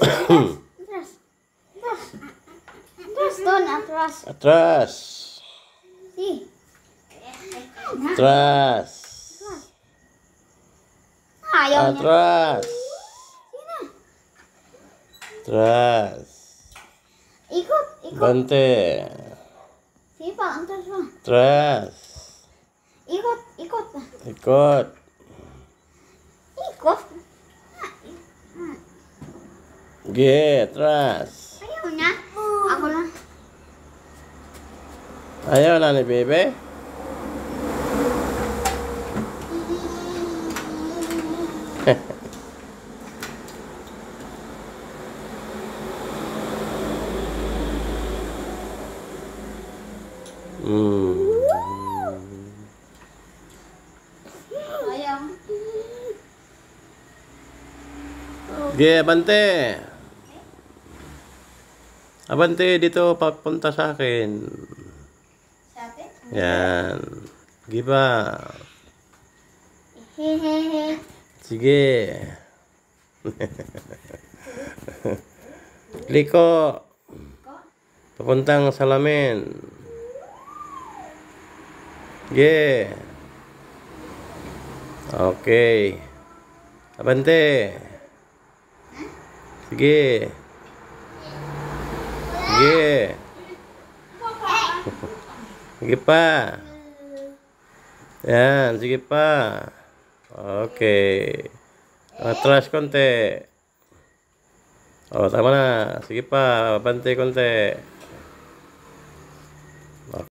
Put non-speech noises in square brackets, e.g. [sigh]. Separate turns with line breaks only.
Atras, atras, Don, atras.
Atras.
Si.
Atras.
Ayaw.
Atras.
Sino?
Atras.
Ikot, ikot.
Bante.
Sige pa, atras pa.
Atras.
Ikot, ikot.
Ikut. G. Atras.
Ayaw niya. Ako lang.
Ayaw na ni Bebe. [laughs] Hmm.
Ayaw.
G. Abante. Abante dito papunta sa akin.
Sa atin?
Yan. Giba. [laughs] Sige. Liko. Papuntang salamin. Ge. Okay. Abante. Sige. Sige. Sige pa. Yan, sige pa. Okay. Atras konti. Oh, tama na. Sige pa, bante konti.